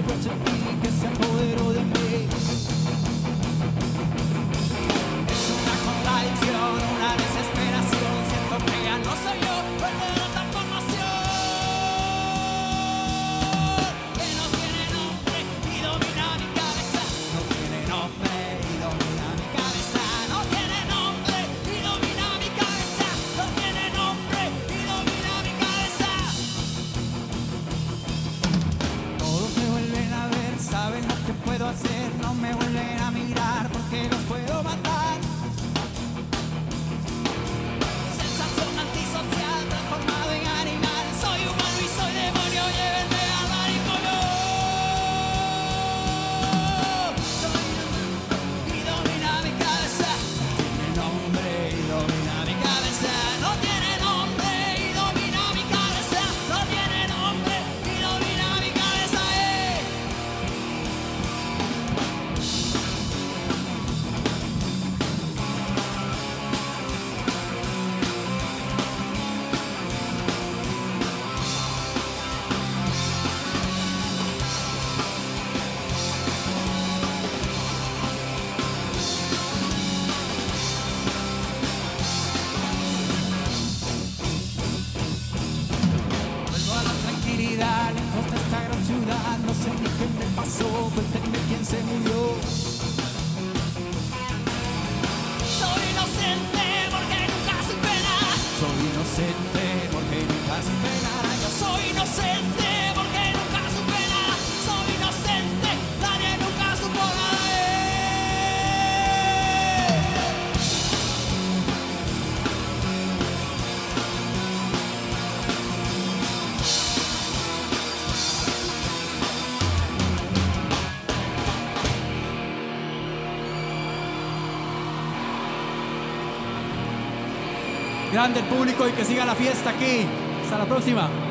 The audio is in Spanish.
reproche y que se apoderó cuenten quién se murió. Soy inocente porque nunca superará. Soy inocente porque nunca superará. Yo soy inocente. Grande el público y que siga la fiesta aquí. Hasta la próxima.